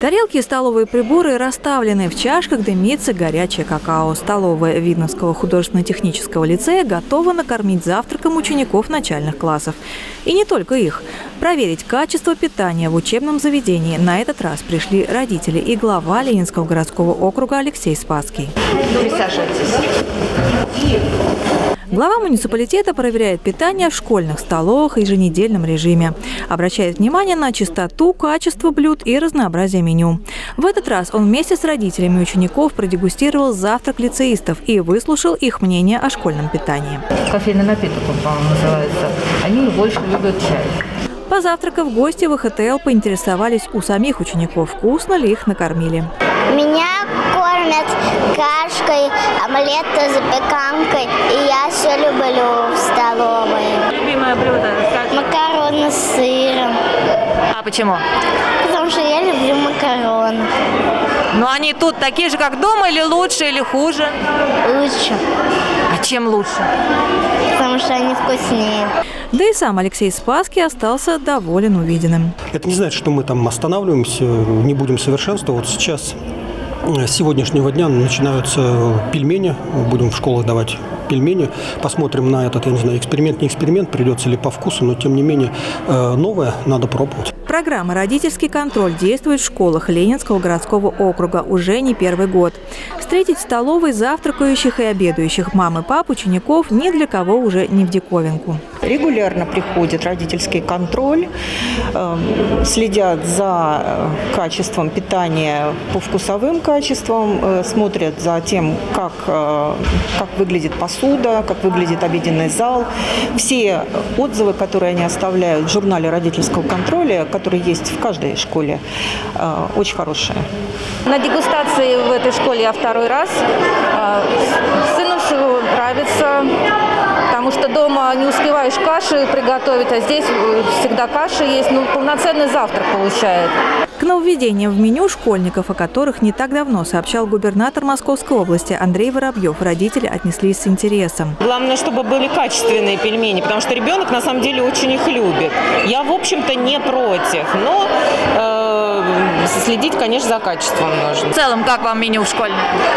Тарелки и столовые приборы расставлены. В чашках дымится горячее какао. Столовая Видновского художественно-технического лицея готова накормить завтраком учеников начальных классов. И не только их. Проверить качество питания в учебном заведении на этот раз пришли родители и глава Ленинского городского округа Алексей Спасский. Присаживайтесь. Глава муниципалитета проверяет питание в школьных столовых в еженедельном режиме. Обращает внимание на чистоту, качество блюд и разнообразие меню. В этот раз он вместе с родителями учеников продегустировал завтрак лицеистов и выслушал их мнение о школьном питании. Кофейный напиток, он, по-моему, называется. Они больше любят чай. Позавтракав, гости в ХТЛ поинтересовались у самих учеников, вкусно ли их накормили. Меня кормят кашкой, омлетом, запеканкой, и я все люблю в столовой. Любимое блюдо? Макароны с сыром, А почему? потому что я люблю макароны. Ну они тут такие же, как дома, или лучше, или хуже? Лучше, А чем лучше? потому что они вкуснее. Да и сам Алексей Спасский остался доволен увиденным. Это не значит, что мы там останавливаемся, не будем совершенствовать. Вот сейчас, с сегодняшнего дня начинаются пельмени, будем в школах давать пельмени. Посмотрим на этот, я не знаю, эксперимент, не эксперимент, придется ли по вкусу, но тем не менее э, новое надо пробовать. Программа «Родительский контроль» действует в школах Ленинского городского округа уже не первый год. Встретить в столовой завтракающих и обедающих мам и пап учеников ни для кого уже не в диковинку. Регулярно приходит родительский контроль, э, следят за э, качеством питания по вкусовым качествам, э, смотрят за тем, как, э, как выглядит посуда, как выглядит обеденный зал. Все отзывы, которые они оставляют в журнале родительского контроля, который есть в каждой школе, очень хорошие. На дегустации в этой школе я второй раз. А, Сыну нравится, потому что дома не успеваешь каши приготовить, а здесь э, всегда каша есть. Ну, полноценный завтрак получает. К нововведениям в меню школьников, о которых не так давно сообщал губернатор Московской области Андрей Воробьев, родители отнеслись с интересом. Главное, чтобы были качественные пельмени, потому что ребенок на самом деле очень их любит. Я, в общем-то, не против, но э, следить, конечно, за качеством нужно. В целом, как вам меню в школе?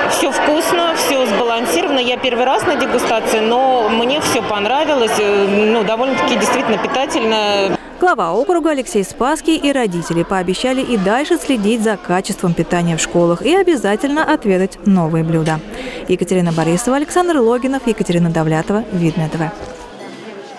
Все вкусно, все сбалансировано. Я первый раз на дегустации, но мне все понравилось. Э, Ну, довольно-таки действительно питательно. Глава округа Алексей Спасский и родители пообещали и дальше следить за качеством питания в школах и обязательно отведать новые блюда. Екатерина Борисова, Александр Логинов, Екатерина Давлятова, Видное ТВ.